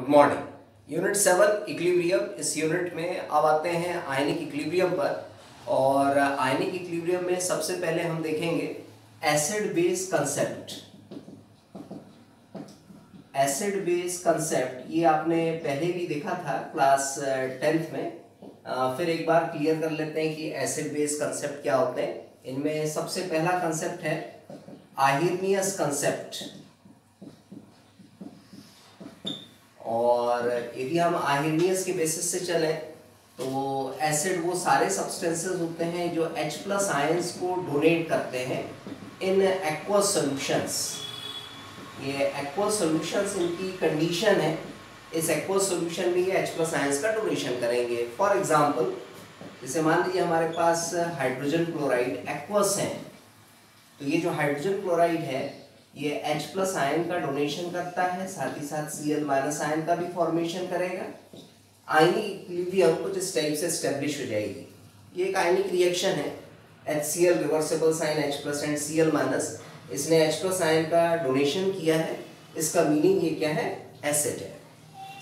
Good morning unit seven equilibrium इस unit में अब आते हैं आयनिक इक्लिब्रियम पर। और आयनिक इक्लिब्रियम में सबसे पहले हम देखेंगे acid base concept acid base concept ये आपने पहले भी देखा था क्लास टेंथ में। आ, फिर एक बार क्लियर कर लेते हैं कि एसिड बेस कंसेप्ट क्या होते हैं। इनमें सबसे पहला कंसेप्ट है आहिरनियस कंसेप्ट और यदि हम आहिरनियस के बेसिस से चलें तो एसिड वो सारे सब्सटेंसेस होते हैं जो H प्लस आयंस को डोनेट करते हैं इन एक्वा सॉल्यूशंस ये एक्वस सॉल्यूशंस इनकी कंडीशन है। इस एक्वा सॉल्यूशन में ये H प्लस आयंस का डोनेशन करेंगे। फॉर एग्जांपल जैसे मान लीजिए हमारे पास हाइड्रोजन क्लोराइड एक्वस हैं। तो ये जो हाइड्रोजन क्लोराइड है ये H प्लस आयन का डोनेशन करता है, साथ ही साथ सी एल माइनस आयन का भी फॉर्मेशन करेगा। आयनिक इक्विलिब्रियम कुछ इस टाइप से स्टेब्लिश हो जाएगी। ये एक आयनिक रिएक्शन है। H C L reversible sign H plus and C L minus इसने एच प्लस आयन का डोनेशन किया है। इसका मीनिंग ये क्या है? एसिड है।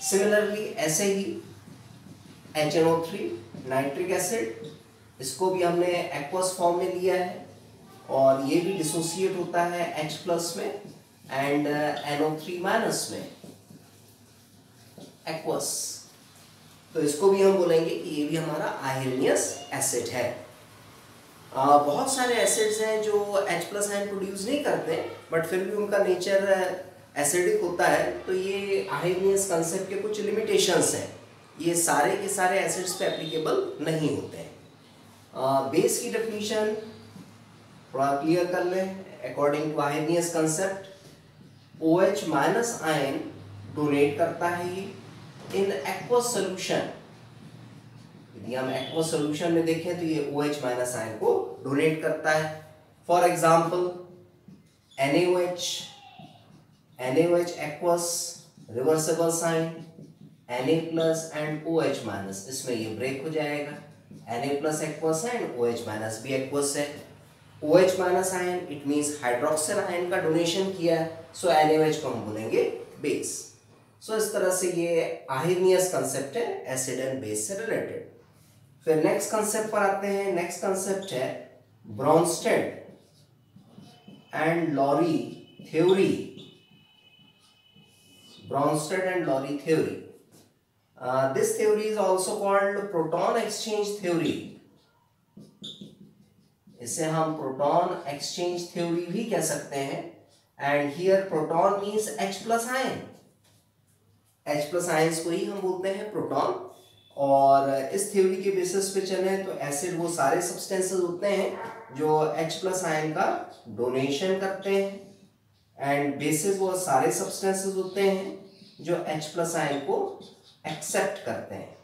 सिमिलरली ऐसे ही H N O three nitric acid इसको भी हमने एक्वस फॉर्म में लिया है। और ये भी डिसोसिएट होता है H प्लस में एंड NO3 माइनस में. एक्वस तो इसको भी हम बोलेंगे कि ये भी हमारा आयरनियस एसिड है. आ, बहुत सारे एसिड्स हैं जो H प्लस आयन प्रोड्यूस नहीं करते बट फिर भी उनका नेचर एसिडिक होता है. तो ये आयरनियस कंसेप्ट के कुछ लिमिटेशंस हैं. ये सारे के सारे एसिड्स पे एप्लीकेबल नहीं होते हैं. बेस की डेफिनेशन थोड़ा क्लियर कर लें according to Arrhenius concept O H minus ion donate करता है ये इन एक्वस सोल्यूशन यदि हम एक्वस सोल्यूशन में देखें तो ये ओ एच माइनस आयन को डोनेट करता है। For example NaOH NaOH aqueous reversible sign Na plus and O H minus इसमें ये ब्रेक हो जाएगा। Na प्लस एक्वस है एंड OH माइनस भी एक्वस है। OH minus ion it means hydroxyl ion का डोनेशन किया है सो NaOH को हम बोलेंगे बेस सो इस तरह से ये आहिरनियस कंसेप्ट है एसिड एंड बेस से रिलेटेड फिर नेक्स्ट कंसेप्ट पर आते हैं नेक्स्ट कंसेप्ट है Bronsted and Lowry theory Bronsted and Lowry theory this theory is also called proton exchange theory इसे हम प्रोटॉन एक्सचेंज थ्योरी भी कह सकते हैं। And here proton means H plus ion H plus ions को ही हम बोलते हैं प्रोटॉन और इस थ्योरी के बेसिस पे चले तो एसिड वो सारे सब्सटेंसेस होते हैं जो H प्लस आयन का डोनेशन करते हैं। एंड बेसिस वो सारे सब्सटेंसेस होते हैं जो H प्लस आयन को एक्सेप्ट करते हैं।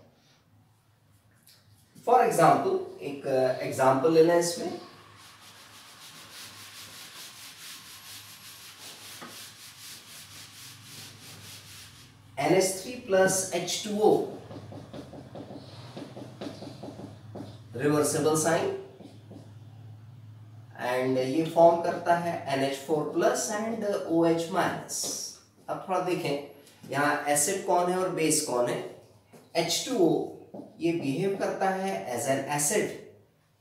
फॉर एग्ज़ाम्पल एक एग्ज़ाम्पल लेना इसमें। NH3 plus H2O reversible sign and ये फॉर्म करता है NH4 plus and OH minus अब थोड़ा देखें, यहाँ एसिड कौन है और बेस कौन है? H2O ये बिहेव करता है एज एन एसिड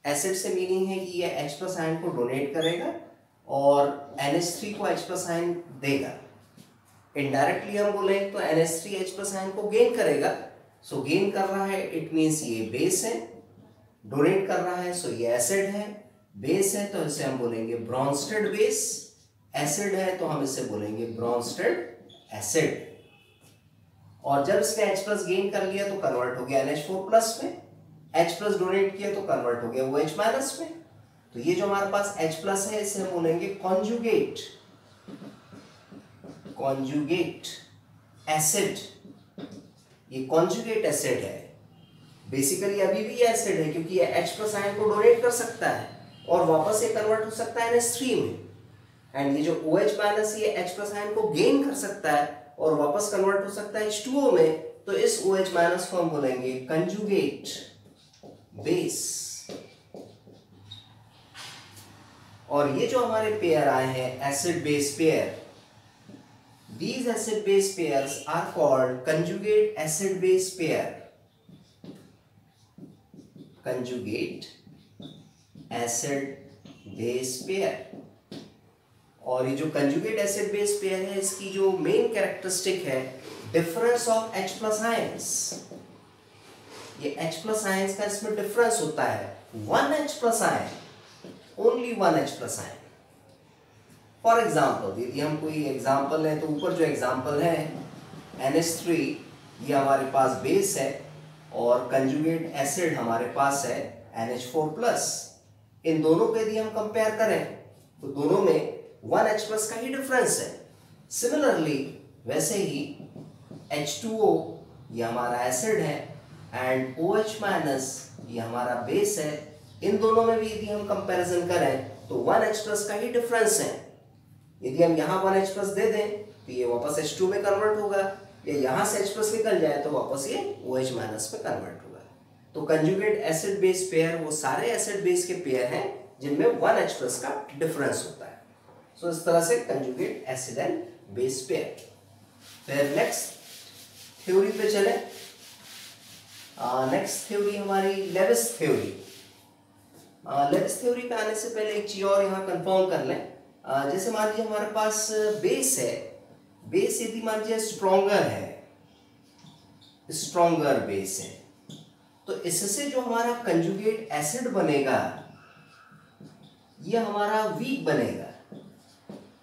एसिड से मीनिंग है कि ये H प्लस आयन को डोनेट करेगा और NH3 को H प्लस आयन देगा। इनडायरेक्टली हम बोले तो NH3H प्लस आयन को गेन करेगा। सो so, गेन कर रहा है इट मींस ये बेस है। डोनेट कर रहा है सो so ये एसिड है। बेस है तो इसे हम बोलेंगे ब्रॉन्स्टेड बेस एसिड है तो हम इसे बोलेंगे ब्रॉन्स्टेड एसिड और जब इसने H प्लस गेन कर लिया तो कन्वर्ट हो गया एन एच फोर प्लस में। H प्लस डोनेट किया तो कन्वर्ट हो गया OH माइनस में। तो ये जो हमारे पास H प्लस है इसे हम बोलेंगे कॉन्जुगेट कॉन्जुगेट एसिड ये कॉन्जुगेट एसिड है। बेसिकली अभी भी ये एसिड है क्योंकि ये H प्लस आयन को डोनेट कर सकता है और वापस ये कन्वर्ट हो सकता है NH3 में। एंड ये जो OH माइनस ये H प्लस आयन को गेन कर सकता है और वापस कन्वर्ट हो सकता है H2O में तो इस OH माइनस को हम बोलेंगे कंजुगेट बेस और ये जो हमारे पेयर आए हैं acid base pair these acid base pairs are called conjugate acid base pair. Conjugate acid base pair. और ये जो कंजुगेट एसिड बेस पेयर है, इसकी जो मेन कैरेक्टरिस्टिक है difference of H plus ions ये H प्लस आयंस का इसमें डिफरेंस होता है। One H plus ion only one H plus ion for example यदि हम कोई एग्ज़ाम्पल है तो ऊपर जो एग्ज़ाम्पल है एन एस थ्री ये हमारे पास बेस है और कंजुगेट एसिड हमारे पास है एन एच फोर प्लस इन दोनों को यदि हम कंपेयर करें तो दोनों में वन एच प्लस का ही डिफरेंस है. सिमिलरली वैसे ही एच टू ओ ये हमारा एसिड है एंड ओ एच माइनस ये हमारा बेस है. इन दोनों में भी यदि हम कंपैरिजन करें तो वन एच प्लस का ही डिफरेंस है. यदि हम यहाँ वन एच प्लस दे दें तो ये वापस एच टू में कन्वर्ट होगा। या यहाँ से एच प्लस निकल जाए तो वापस ये ओ एच माइनस में कन्वर्ट होगा। तो कंजुगेट एसिड बेस पेयर वो सारे एसिड बेस के पेयर हैं, जिनमें वन एच प्लस का डिफरेंस होता है। सो इस तरह से conjugate acid and base pair फिर नेक्स्ट थ्योरी पे चले। नेक्स्ट थ्योरी हमारी लेविस थ्योरी लेविस थ्योरी पे आने से पहले एक चीज़ और यहाँ कंफर्म कर लें। जैसे मान लीजिए हमारे पास बेस है। बेस यदि मान लीजिए स्ट्रोंगर है स्ट्रोंगर बेस है तो इससे जो हमारा कंजुगेट एसिड बनेगा, ये हमारा वीक बनेगा।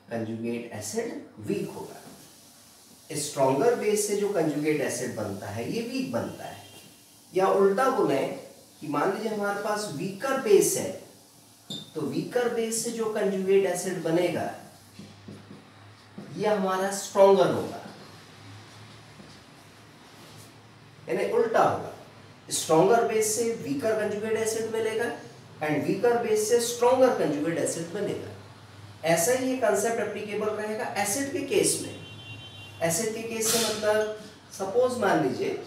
कंजुगेट एसिड वीक होगा। स्ट्रोंगर बेस से जो कंजुगेट एसिड बनता है, ये वीक बनता है। या उल्टा बोले कि मान लीजिए हमारे पास वीकर बेस है तो वीकर बेस से जो कंजुगेट एसिड बनेगा, ये हमारा स्ट्रॉन्गर होगा। यानी उल्टा होगा। स्ट्रॉन्गर बेस से वीकर कंजुगेट एसिड मिलेगा एंड वीकर बेस से स्ट्रॉन्गर कंजुगेट एसिड बनेगा। ऐसा ही कंसेप्ट एप्लीकेबल रहेगा एसिड के केस में। एसिड के केस से मतलब सपोज़ मान लीजिए,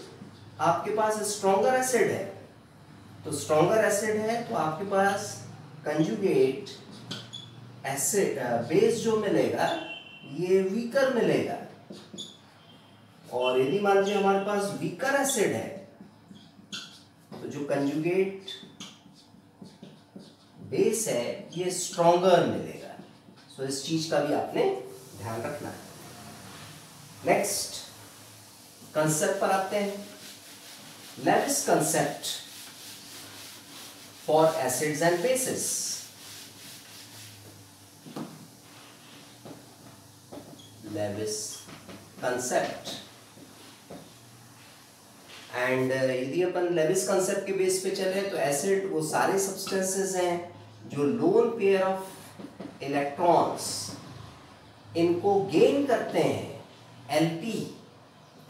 आपके पास स्ट्रॉन्गर एसिड है। तो स्ट्रॉन्गर एसिड है तो आपके पास कंजुगेट एसिड बेस जो मिलेगा ये वीकर मिलेगा। और यदि मान लीजिए हमारे पास वीकर एसिड है तो जो कंजुगेट बेस है ये स्ट्रॉन्गर मिलेगा। सो so, इस चीज़ का भी आपने ध्यान रखना है। नेक्स्ट कंसेप्ट पर आते हैं। Lewis concept for acids and bases. Lewis concept. And uh, यदि अपन लेविस कंसेप्ट के बेस पे चले तो एसिड वो सारे सब्सटेंसेस हैं जो लोन पेयर ऑफ़ इलेक्ट्रॉन्स इनको गेन करते हैं. LP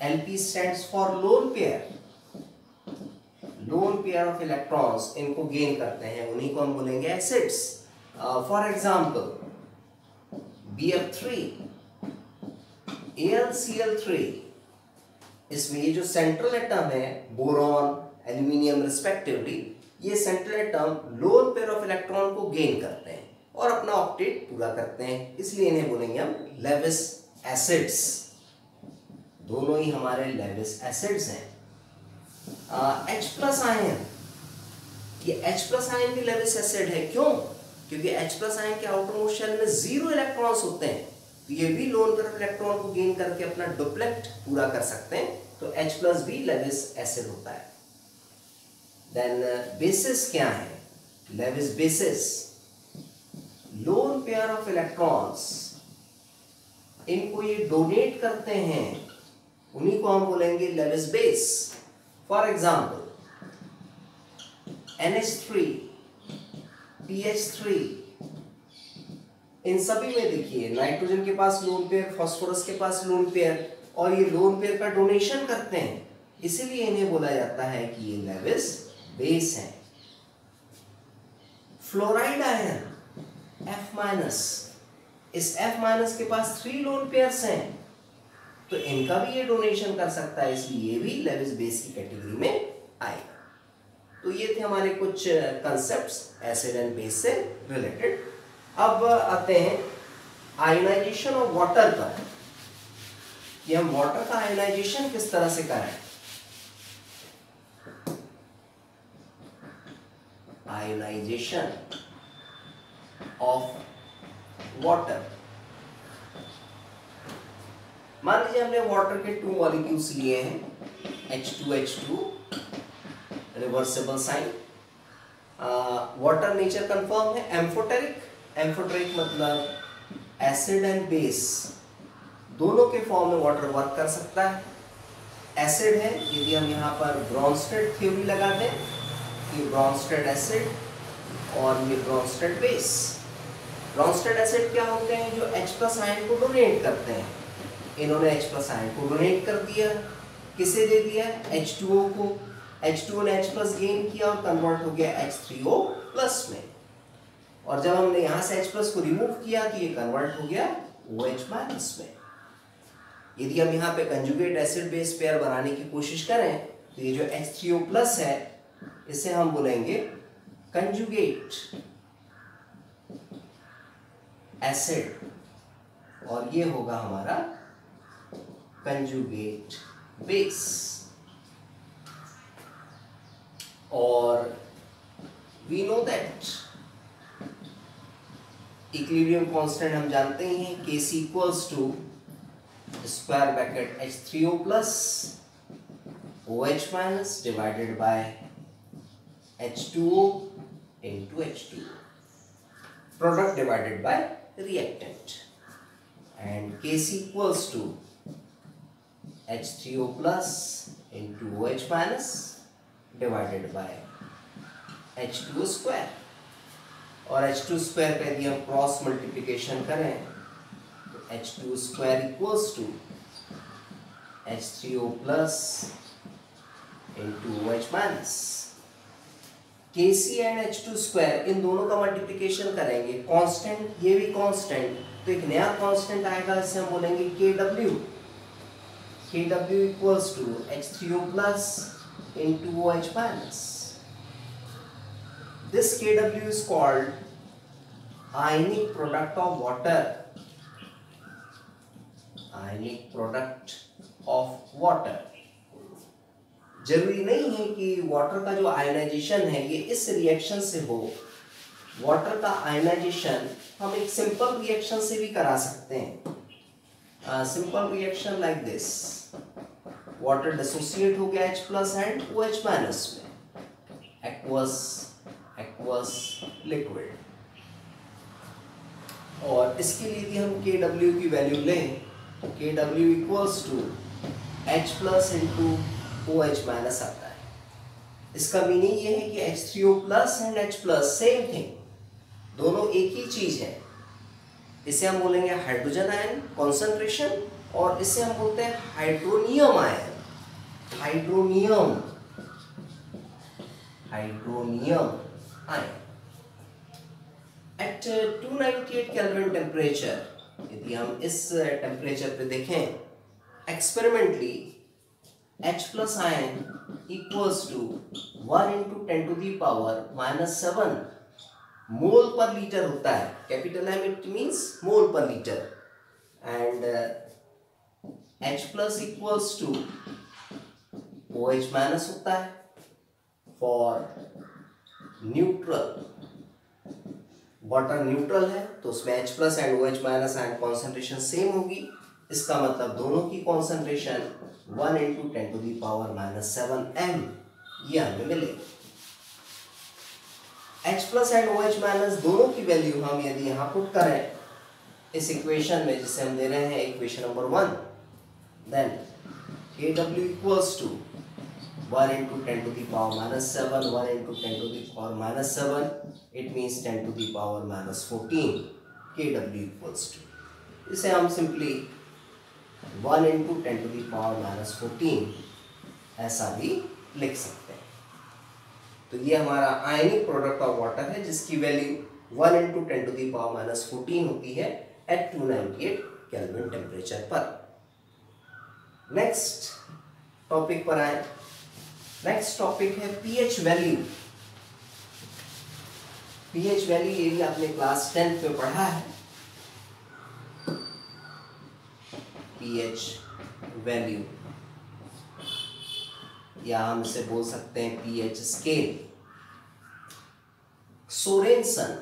LP stands for lone pair lone pair of electrons इनको गेन करते हैं, उन्हीं को हम बोलेंगे acids for example B F three L C L three इसमें ये जो सेंट्रल एटम है बोरॉन एल्यूमिनियम रिस्पेक्टिवली ये central atom lone pair of electron को गेन करते हैं और अपना ऑक्टेट पूरा करते हैं. इसलिए इन्हें बोलेंगे हम लेविस एसिड्स दोनों ही हमारे लेविस एसिड्स हैं. एच प्लस आयन ये एच प्लस आयन भी लेविस एसिड है. क्यों? क्योंकि एच प्लस आयन के आउटर मोस्ट शेल में ज़ीरो इलेक्ट्रॉन्स होते हैं. तो ये भी लोन तरफ़ इलेक्ट्रॉन को गेन करके अपना डुप्लेक्ट पूरा कर सकते हैं. तो एच प्लस भी लेविस एसिड होता है. देन बेसिस uh, क्या है? Lewis bases lone pair of electrons इनको ये डोनेट करते हैं. उन्हीं को हम बोलेंगे Lewis base For example, NH3, PH3 इन सभी में देखिए नाइट्रोजन के पास लोन पेयर फास्फोरस के पास लोन पेयर और ये लोन पेयर का डोनेशन करते हैं। इसीलिए इन्हें बोला जाता है कि ये लेविस बेस है। फ्लोराइड आयन F माइनस इस F माइनस के पास थ्री लोन पेयर्स हैं। तो इनका भी ये डोनेशन कर सकता है, इसलिए ये भी लेविस बेस की कैटेगरी में आएगा। तो ये थे हमारे कुछ कंसेप्ट एसिड एंड बेस से रिलेटेड अब आते हैं आयोनाइजेशन ऑफ़ वाटर पर कि हम वाटर का आयोनाइजेशन किस तरह से करें? आयोनाइजेशन ऑफ़ वाटर मान लीजिए हमने वाटर के टू मॉलिक्यूल्स लिए हैं H2H2 reversible sign water nature confirm है एम्फोटेरिक एम्फोटेरिक मतलब एसिड एंड बेस दोनों के फॉर्म में वाटर वर्क कर सकता है। एसिड है, यदि हम यहाँ पर ब्रॉन्स्टेड थ्योरी लगा दें कि ब्रॉन्स्टेड एसिड और ये ब्रॉन्स्टेड बेस ब्रॉन्स्टेड एसिड क्या होते हैं, जो H प्लस आयन को डोनेट करते हैं। इन्होंने H प्लस आयन को डोनेट कर दिया। किसे दे दिया? H2O को। H2O ने H प्लस गेन किया और कन्वर्ट हो गया H3O प्लस में। और जब हमने यहाँ से H प्लस को रिमूव किया तो ये कन्वर्ट हो गया OH माइनस में। यदि हम यहाँ पे कंजुगेट एसिड बेस पेयर बनाने की कोशिश करें तो ये जो एच थ्री ओ प्लस है, इसे हम बोलेंगे कंजुगेट एसिड और ये होगा हमारा कंजुगेट बेस और we know that equilibrium constant हम जानते ही K C equals to square bracket H three O plus O H minus divided by H two O into H two product divided by by and K C equals to H3O plus into OH minus divided by H2O square. और H2 square का यदि हम cross multiplication करें तो H2 square equals to H3O plus into OH minus. K C and H two square इन दोनों का multiplication करेंगे. Constant ये भी कांस्टेंट तो एक नया कांस्टेंट आएगा, इसे हम बोलेंगे K W O plus into O H minus this K W is called ionic product of water. Ionic product of water. ज़रूरी नहीं है कि वाटर का जो आयनाइजेशन है, ये इस रिएक्शन से हो। वाटर का आयनाइजेशन हम एक सिंपल रिएक्शन से भी करा सकते हैं। Simple reaction like this water dissociate हो गया H plus and O H minus में। एक्वस एक्वस लिक्विड और इसके लिए यदि हम के डब्ल्यू की वैल्यू लें तो K W equals to H plus into O H minus आता है। इसका मीनिंग ये है कि H three O plus and H plus same thing दोनों एक ही चीज़ है। इसे हम बोलेंगे हाइड्रोजन आयन कॉन्सेंट्रेशन और इसे हम बोलते हैं hydronium ion. Hydronium. Hydronium ion. At 298 kelvin temperature यदि हम इस टेम्परेचर पे देखें experimentally H plus ion equals to 1 into 10 to the power minus 7 mole per litre होता है। Capital M it means mole per litre and H plus equals to O H minus होता है for neutral water neutral है तो उसमें H plus and O H minus and concentration same होगी। इसका मतलब दोनों की concentration one into ten to the power minus seven M ये हमें मिले H plus and O H minus दोनों की वैल्यू हम यदि यहाँ पुट करें, इस इक्वेशन में जिसे हम दे रहे हैं equation number one then K W equals to one into ten to the power minus seven one into ten to the power minus seven it means ten to the power minus fourteen K W equals to इसे हम simply one into ten to the power minus fourteen ऐसा भी लिख सकते हैं। तो ये हमारा आयनिक प्रोडक्ट ऑफ़ वाटर है, जिसकी value one into ten to the power minus fourteen होती है at two ninety eight kelvin temperature पर। नेक्स्ट टॉपिक पर आए। नेक्स्ट टॉपिक है पीएच वैल्यू पीएच वैल्यू ये भी आपने क्लास टेंथ में पढ़ा है। pH वैल्यू या हम इसे बोल सकते हैं पीएच स्केल सोरेनसन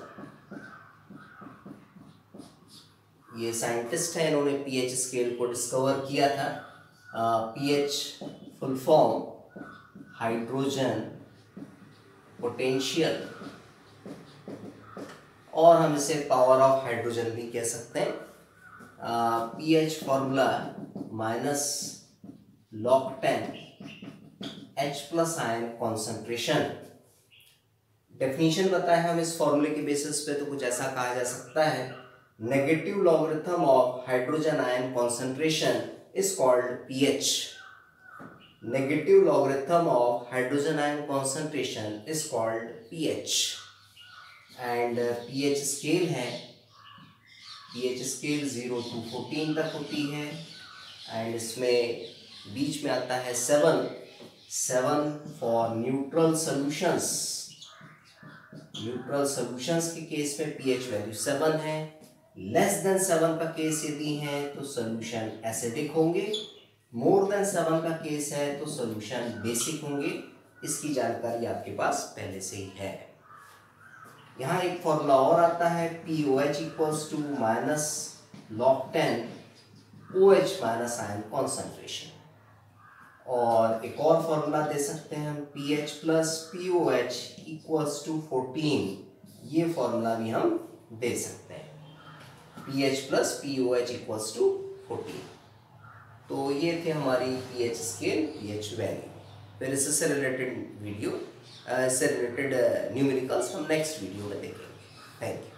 ये साइंटिस्ट है, इन्होंने पीएच स्केल को डिस्कवर किया था। PH full form hydrogen potential और हम इसे पावर ऑफ़ हाइड्रोजन भी कह सकते हैं। PH formula minus log ten H plus ion concentration definition बताया हम इस फॉर्मूले के बेसिस पे तो कुछ ऐसा कहा जा सकता है। Negative logarithm of hydrogen ion concentration is called pH negative logarithm of hydrogen ion concentration is called pH and pH scale है. PH scale zero to fourteen तक होती है. एंड इसमें बीच में आता है seven seven for neutral solutions neutral solutions के केस में पीएच वैल्यू सेवन है. लेस देन सेवन का केस यदि है तो सोल्यूशन एसिडिक होंगे। मोर देन सेवन का केस है तो सोल्यूशन बेसिक होंगे। इसकी जानकारी आपके पास पहले से ही है। यहाँ एक फॉर्मूला और आता है P O H equals to minus log ten O H minus ion concentration और एक और फॉर्मूला दे सकते हैं हम P H plus P O H equals to fourteen ये फॉर्मूला भी हम दे सकते हैं। P H plus P O H equals to fourteen तो ये थे हमारी P H scale P H value फिर इससे रिलेटेड वीडियो इससे रिलेटेड न्यूमेरिकल्स हम नेक्स्ट वीडियो में देखेंगे. Thank you